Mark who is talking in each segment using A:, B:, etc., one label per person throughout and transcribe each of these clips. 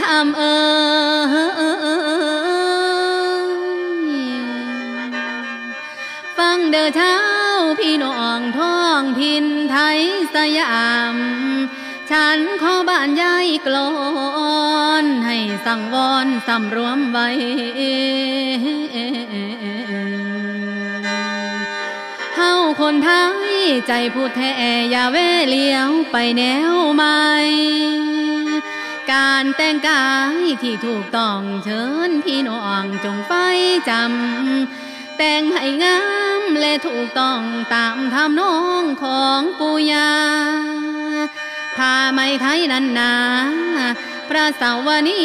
A: ทำเออฟังเด้อเช้าพี่น้องท้องทินไทยสยาม ฉันขอบ้านยายกลอนให้สั่งวอนสำรวมไว้เฮาคนไทยใจพูดแท้อย่าเวเลี้ยวไปแนวใหม่ การแต่งกายที่ถูกต้องเชิญพี่น้องจงไฟจำ แต่งให้งามและถูกต้องตามทำนองของปูยาผ้าไหมไทยนันนาพระสาวนี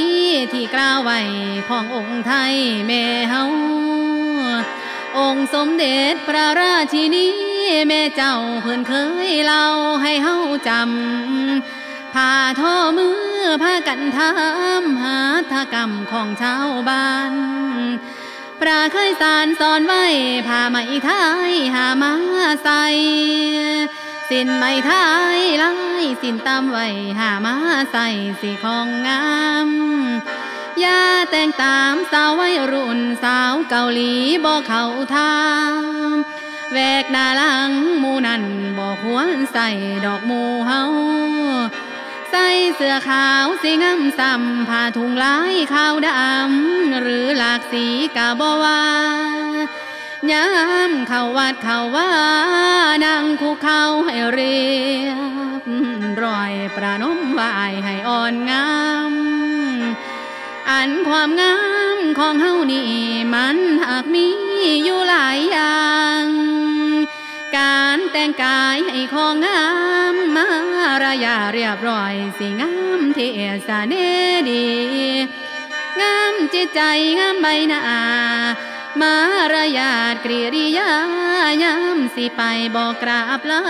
A: ที่กล่าวไว้ขององค์ไทยแม่เฮาองค์สมเด็จพระราชินีแม่เจ้าเพิ่นเคยเล่าให้เฮาจำ ผ่าท่อมือผ้ากันทำหาทกรรมของชาวบ้านพระเคยสารสอนไว้ผ้าไหมไทยหามาใส่สินไหมไทยลายสินตามไว้หามาใส่สีของงามยาแต่งตามสาววัยรุ่นสาวเกาหลีบอกเขาทางแวกหน้าหลังหมูนั่นบอกควรใส่ดอกหมูเฮา ใส่เสื้อขาวสีงามซ้ำผ้าถุงลายขาวดำหรือหลากสีกาบวายามเข้าวัดเข้าว่านั่งคุกเข่าให้เรียบรอยประนมไหวให้อ่อนงามอันความงามของเฮานี่มันหากมีอยู่หลายอย่าง การแต่งกายให้ของงามมา ยาเรียบร้อยสิงามเทสเนดี งามจิตใจงามใบหน้ามารยาทกริริยายามสิไปบอกกราบลา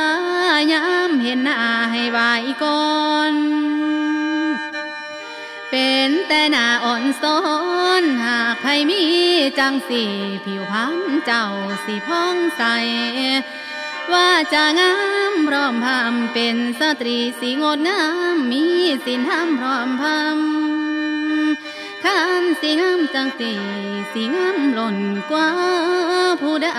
A: ยามเห็นหน้าให้ไหวก่อนเป็นแต่หน้าอ่อนซอนหากใครมีจังสีผิวพรรณเจ้าสีพ้องใส ว่าจะงามพร้อมพำเป็นสตรีสีงดงามมีสินธรรมพร้อมพำข้ามสีงามจังสีสีงามหล่นกว่าผู้ใด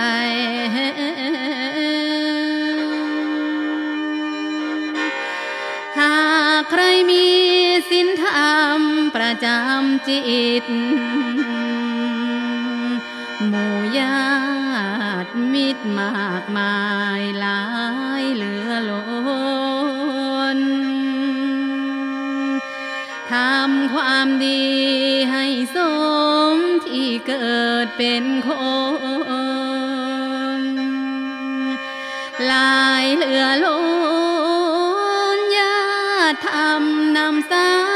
A: หากใครมีสินธรรมประจำจิตหมู่ญา ติมิตรมากมายหลายเหลือล้นทำความดีให้สมที่เกิดเป็นคนลายเหลือล้นญาติทำนำสา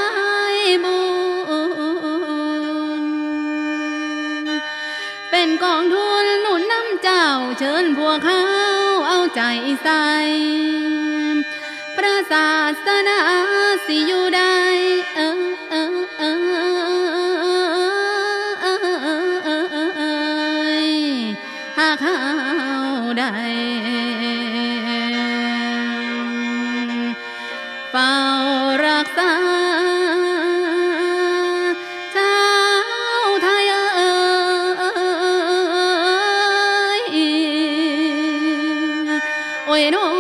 A: ใจใสพระศาสนาสิอยู่ได้เออเออเออหากเขาได้เฝ้ารักษา وينو